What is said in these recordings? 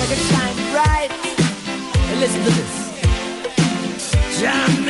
make it shine bright. Listen to this. Jam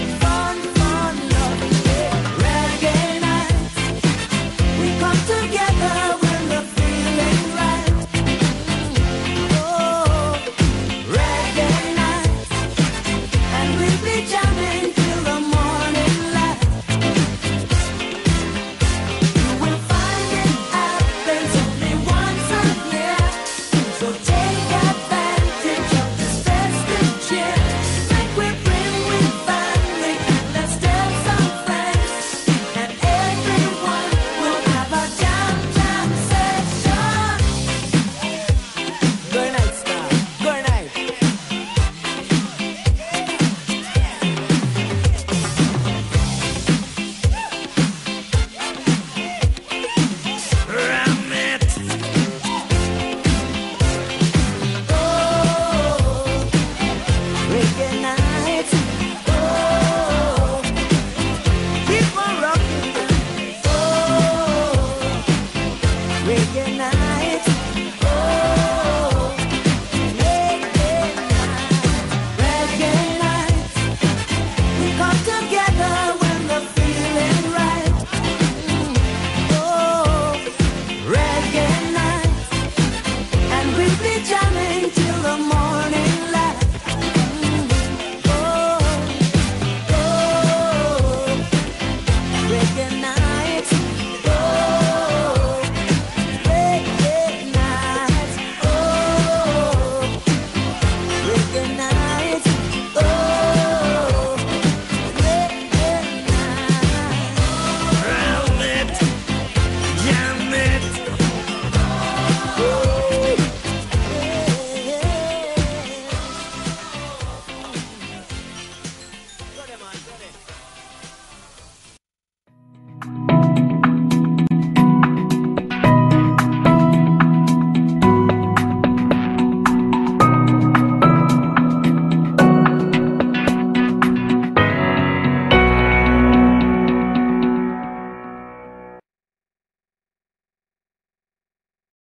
good night.